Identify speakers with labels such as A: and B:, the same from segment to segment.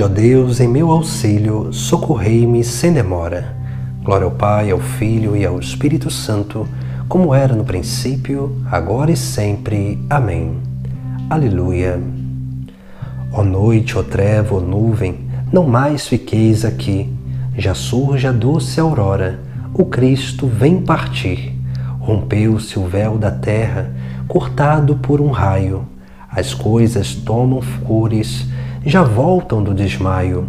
A: Vinde, ó Deus, em meu auxílio, socorrei-me sem demora. Glória ao Pai, ao Filho e ao Espírito Santo, como era no princípio, agora e sempre. Amém. Aleluia. Ó noite, ó treva, ó nuvem, não mais fiqueis aqui. Já surge a doce aurora, o Cristo vem partir. Rompeu-se o véu da terra, cortado por um raio. As coisas tomam cores, já voltam do desmaio.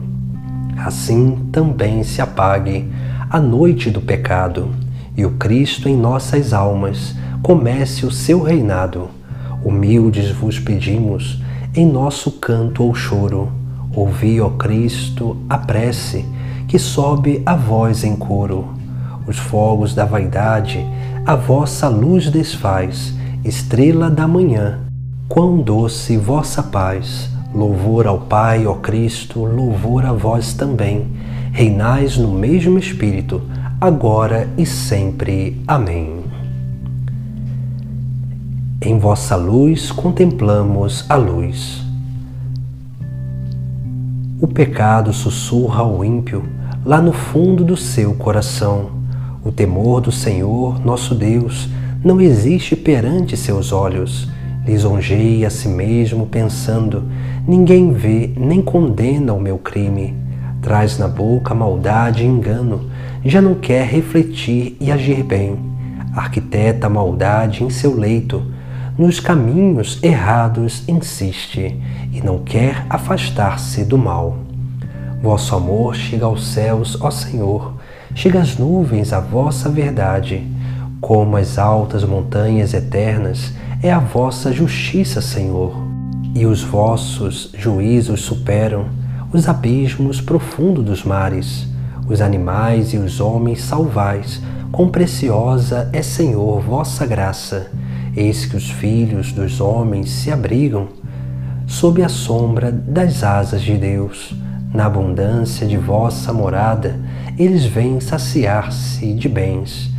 A: Assim também se apague a noite do pecado, e o Cristo em nossas almas comece o seu reinado. Humildes vos pedimos, em nosso canto ou choro, ouvi, ó Cristo, a prece que sobe a voz em coro. Os fogos da vaidade a vossa luz desfaz, estrela da manhã, quão doce vossa paz Louvor ao Pai, ó Cristo, louvor a vós também. Reinais no mesmo Espírito, agora e sempre. Amém. Em vossa luz contemplamos a luz. O pecado sussurra ao ímpio lá no fundo do seu coração. O temor do Senhor, nosso Deus, não existe perante seus olhos lisonjeia a si mesmo, pensando: ninguém vê nem condena o meu crime. Traz na boca maldade e engano, já não quer refletir e agir bem. Arquiteta a maldade em seu leito, nos caminhos errados insiste e não quer afastar-se do mal. Vosso amor chega aos céus, ó Senhor, chega às nuvens a vossa verdade, como as altas montanhas eternas é a vossa justiça, Senhor, e os vossos juízos superam os abismos profundos dos mares. Os animais e os homens salvais, quão preciosa é, Senhor, vossa graça. Eis que os filhos dos homens se abrigam sob a sombra das asas de Deus. Na abundância de vossa morada, eles vêm saciar-se de bens.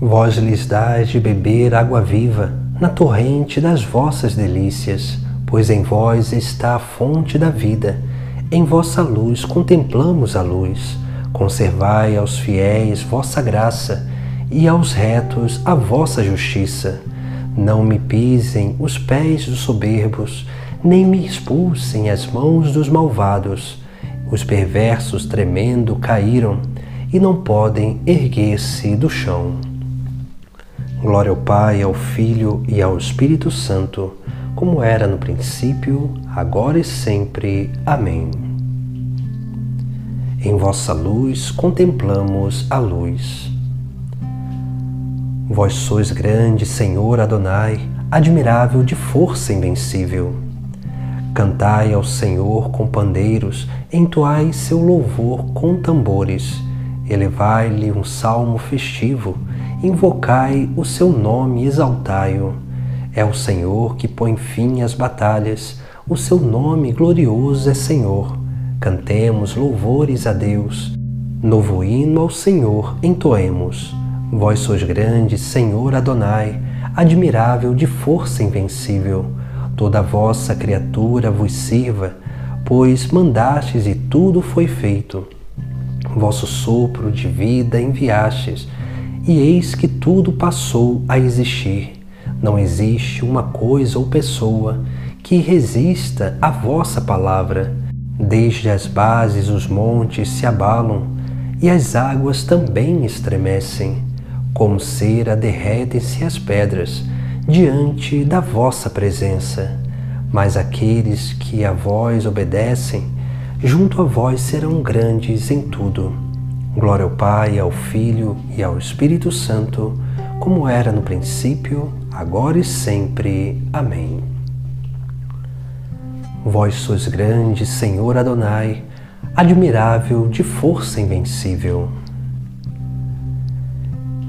A: Vós lhes dais de beber água viva, na torrente das vossas delícias, pois em vós está a fonte da vida. Em vossa luz contemplamos a luz. Conservai aos fiéis vossa graça e aos retos a vossa justiça. Não me pisem os pés dos soberbos, nem me expulsem as mãos dos malvados. Os perversos tremendo caíram e não podem erguer-se do chão. Glória ao Pai, ao Filho e ao Espírito Santo, como era no princípio, agora e sempre. Amém. Em vossa luz contemplamos a luz. Vós sois grande, Senhor Adonai, admirável de força invencível. Cantai ao Senhor com pandeiros, entoai seu louvor com tambores, elevai-lhe um salmo festivo invocai o seu nome e exaltai-o. É o Senhor que põe fim às batalhas, o seu nome glorioso é Senhor. Cantemos louvores a Deus. Novo hino ao Senhor entoemos. Vós sois grande, Senhor Adonai, admirável de força invencível. Toda vossa criatura vos sirva, pois mandastes e tudo foi feito. Vosso sopro de vida enviastes, e eis que tudo passou a existir. Não existe uma coisa ou pessoa que resista à vossa palavra. Desde as bases os montes se abalam e as águas também estremecem. Como cera derretem-se as pedras diante da vossa presença. Mas aqueles que a vós obedecem, junto a vós serão grandes em tudo. Glória ao Pai, ao Filho e ao Espírito Santo, como era no princípio, agora e sempre. Amém. Vós sois grande, Senhor Adonai, admirável de força invencível.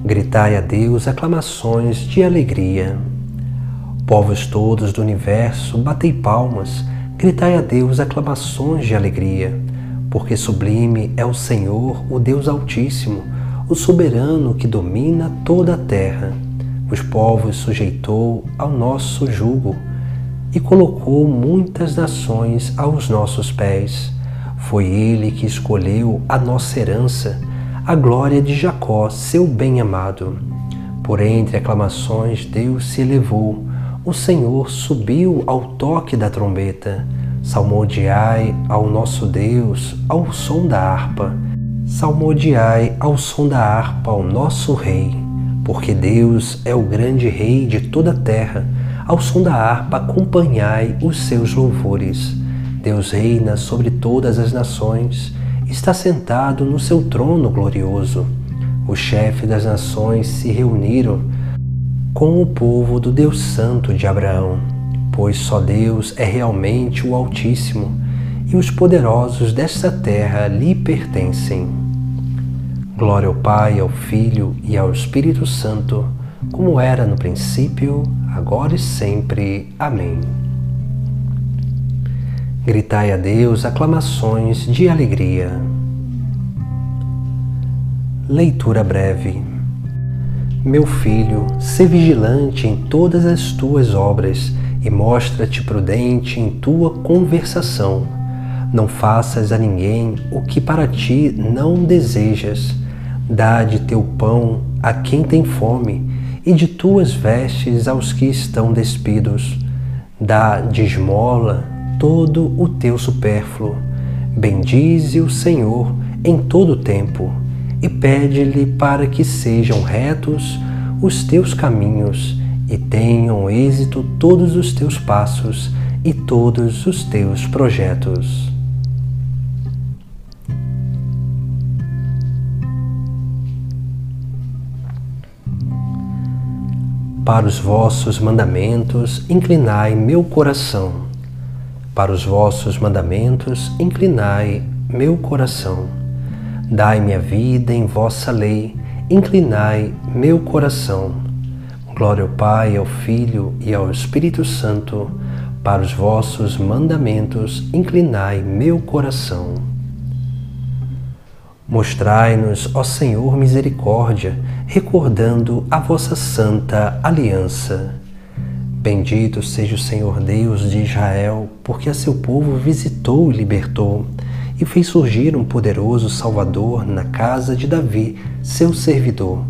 A: Gritai a Deus aclamações de alegria. Povos todos do universo, batei palmas, gritai a Deus aclamações de alegria porque sublime é o Senhor, o Deus Altíssimo, o soberano que domina toda a terra. Os povos sujeitou ao nosso jugo e colocou muitas nações aos nossos pés. Foi ele que escolheu a nossa herança, a glória de Jacó, seu bem-amado. Por entre aclamações, Deus se elevou, o Senhor subiu ao toque da trombeta. Salmodiai ao nosso Deus, ao som da harpa. Salmodiai ao som da harpa ao nosso Rei, porque Deus é o grande Rei de toda a terra ao som da harpa, acompanhai os seus louvores. Deus reina sobre todas as nações, está sentado no seu trono glorioso. Os chefes das nações se reuniram com o povo do Deus Santo de Abraão, pois só Deus é realmente o Altíssimo e os poderosos desta terra lhe pertencem. Glória ao Pai, ao Filho e ao Espírito Santo como era no princípio, agora e sempre. Amém. Gritai a Deus aclamações de alegria. Leitura breve. Meu filho, sê vigilante em todas as tuas obras e mostra-te prudente em tua conversação. Não faças a ninguém o que para ti não desejas. Dá de teu pão a quem tem fome e de tuas vestes aos que estão despidos. Dá de esmola todo o teu supérfluo. Bendize o Senhor em todo o tempo e pede-lhe para que sejam retos os teus caminhos e tenham êxito todos os teus passos e todos os teus projetos. Para os vossos mandamentos inclinai meu coração. Para os vossos mandamentos inclinai meu coração. Dai-me a vida em vossa lei, inclinai meu coração. Glória ao Pai, ao Filho e ao Espírito Santo. Para os vossos mandamentos inclinai meu coração. Mostrai-nos, ó Senhor, misericórdia, recordando a vossa santa aliança. Bendito seja o Senhor Deus de Israel, porque a seu povo visitou e libertou, e fez surgir um poderoso Salvador na casa de Davi, seu servidor,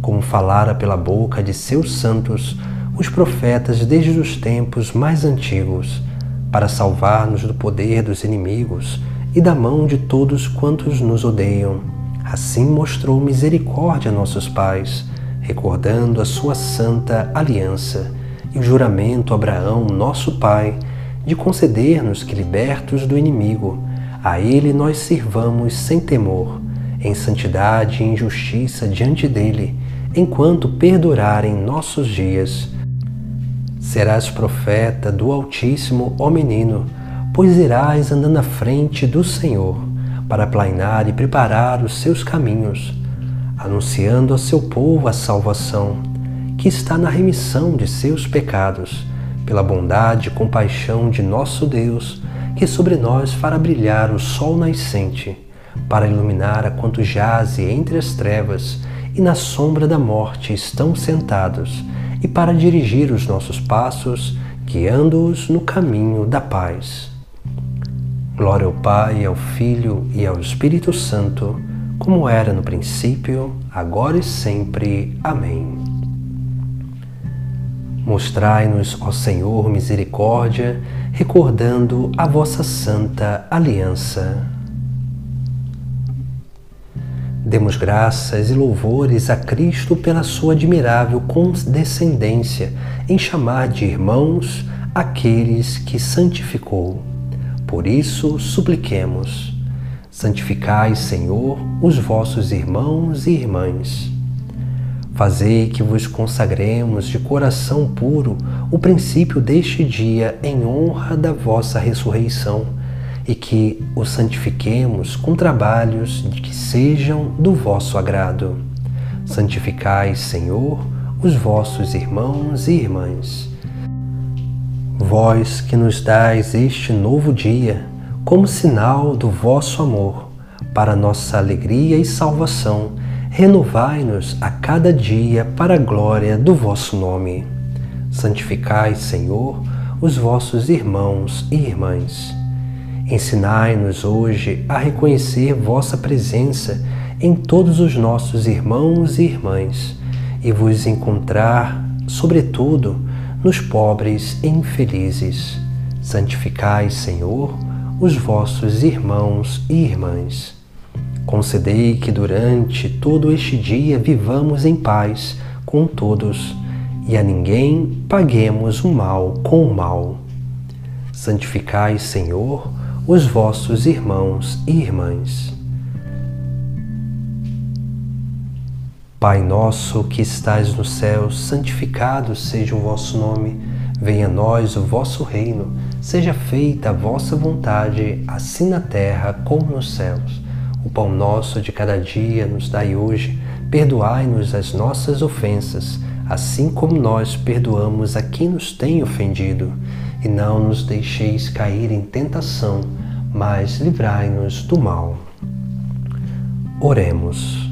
A: como falara pela boca de seus santos, os profetas desde os tempos mais antigos, para salvar-nos do poder dos inimigos e da mão de todos quantos nos odeiam. Assim mostrou misericórdia a nossos pais, recordando a sua santa aliança e o juramento a Abraão, nosso pai, de conceder-nos que, libertos do inimigo, a ele nós sirvamos sem temor, em santidade e em justiça diante dele, enquanto perdurarem nossos dias. Serás profeta do Altíssimo, ó menino, pois irás andando à frente do Senhor para planear e preparar os seus caminhos, anunciando ao seu povo a salvação, que está na remissão de seus pecados, pela bondade e compaixão de nosso Deus, que sobre nós fará brilhar o sol nascente, para iluminar a quanto jaze entre as trevas e na sombra da morte estão sentados, e para dirigir os nossos passos, guiando-os no caminho da paz. Glória ao Pai, ao Filho e ao Espírito Santo, como era no princípio, agora e sempre. Amém. Mostrai-nos, ó Senhor, misericórdia, recordando a vossa santa aliança. Demos graças e louvores a Cristo pela sua admirável condescendência em chamar de irmãos aqueles que santificou por isso, supliquemos: santificai, Senhor, os vossos irmãos e irmãs. Fazei que vos consagremos de coração puro o princípio deste dia em honra da vossa ressurreição e que o santifiquemos com trabalhos de que sejam do vosso agrado. Santificai, Senhor, os vossos irmãos e irmãs vós que nos dais este novo dia como sinal do vosso amor, para nossa alegria e salvação, renovai-nos a cada dia para a glória do vosso nome. Santificai, Senhor, os vossos irmãos e irmãs. Ensinai-nos hoje a reconhecer vossa presença em todos os nossos irmãos e irmãs e vos encontrar, sobretudo, nos pobres e infelizes. Santificai, Senhor, os vossos irmãos e irmãs. Concedei que durante todo este dia vivamos em paz com todos e a ninguém paguemos o mal com o mal. Santificai, Senhor, os vossos irmãos e irmãs. Pai nosso que estais no céu, santificado seja o vosso nome. Venha a nós o vosso reino. Seja feita a vossa vontade, assim na terra como nos céus. O pão nosso de cada dia nos dai hoje. Perdoai-nos as nossas ofensas, assim como nós perdoamos a quem nos tem ofendido. E não nos deixeis cair em tentação, mas livrai-nos do mal. Oremos.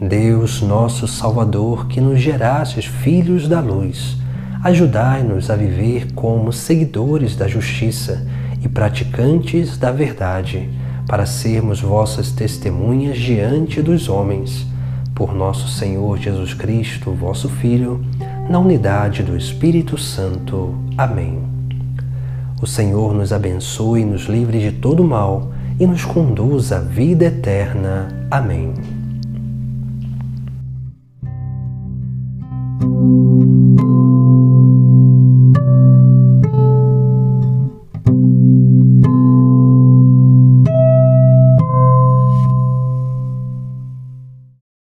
A: Deus, nosso Salvador, que nos gerastes filhos da luz, ajudai-nos a viver como seguidores da justiça e praticantes da verdade, para sermos vossas testemunhas diante dos homens. Por nosso Senhor Jesus Cristo, vosso Filho, na unidade do Espírito Santo. Amém. O Senhor nos abençoe, nos livre de todo mal e nos conduz à vida eterna. Amém.